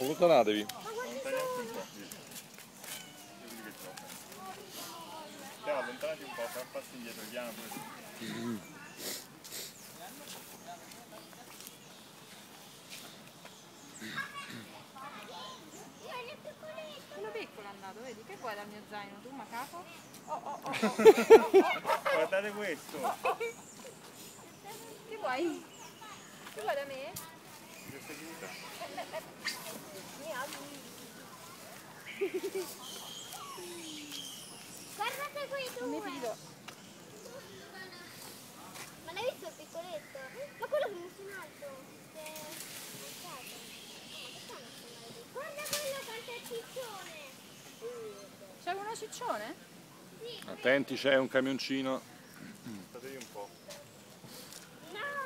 Allontanatevi. Teo, allontanati un po', fai un passo indietro, chiama pure. Quello piccolo è andato, vedi? Che vuoi dal mio zaino? Tu, macaco? Oh, oh, oh, oh, oh. Guardate questo! Che vuoi? Che vuoi da me? Questa chiusa. Guardate quei due! fido. Ma l'hai visto il piccoletto? Ma quello che mi sono alto! Si è sono? Guarda quello quanto è ciccione! C'è uno ciccione? Attenti, c'è un camioncino. Statevi un po'. No!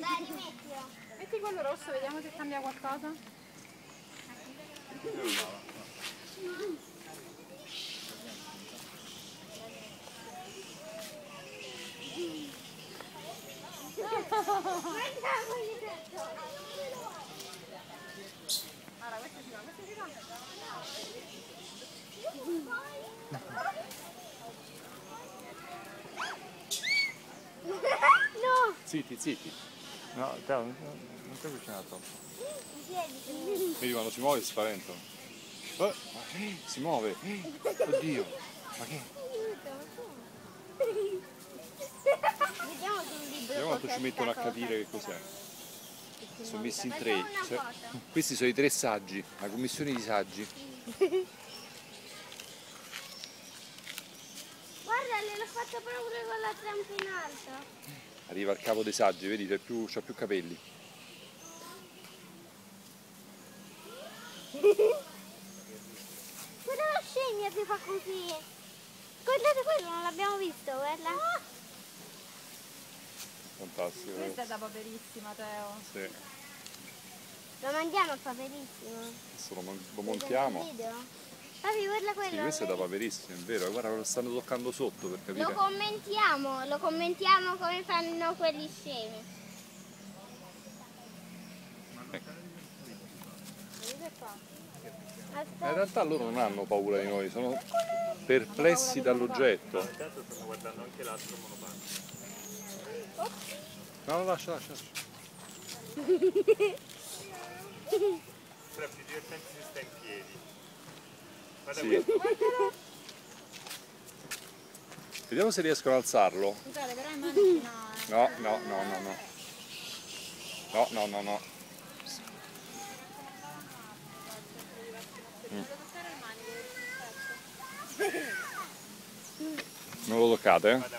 Dai, rimettilo. Metti quello rosso, vediamo se cambia qualcosa. Guarda, questo si va, questo si va. No! Zitti, zitti. No, Teo, non non ti avvicinare troppo. Vedi quando si muove si spaventano. Eh, si muove. Oddio. Ma che? Vediamo se un libro Vediamo quanto ci mettono a capire che cos'è. Sono messi in tre. Cioè, questi sono i tre saggi, la commissione di saggi. Guarda, gliel'ho fatto proprio con la zampa in alto. Arriva il capo dei saggi, vedi, c'ha più, più capelli. Guarda la scimmia si fa così. Guardate quello, non l'abbiamo visto, guarda. Fantastico. Questa è da paperissima, Teo. Sì. Lo mangiamo, fa benissimo. Adesso lo, lo montiamo. Papi, guarda quello. Sì, questo è da paperissimo, è vero. Guarda, lo stanno toccando sotto per Lo capire. commentiamo, lo commentiamo come fanno quelli scemi. Ma in realtà loro non hanno paura di noi, sono perplessi dall'oggetto. Intanto stanno guardando anche l'altro monopattino. No, no, lascia, lascia. lascia. Però è più divertente se sta in piedi. Guarda Sì. questo. Vediamo se riescono ad alzarlo. Scusate, però i manici no, eh. No, no, no, no, no. No, no, no, no. Mm. Non lo toccate, eh? Guarda,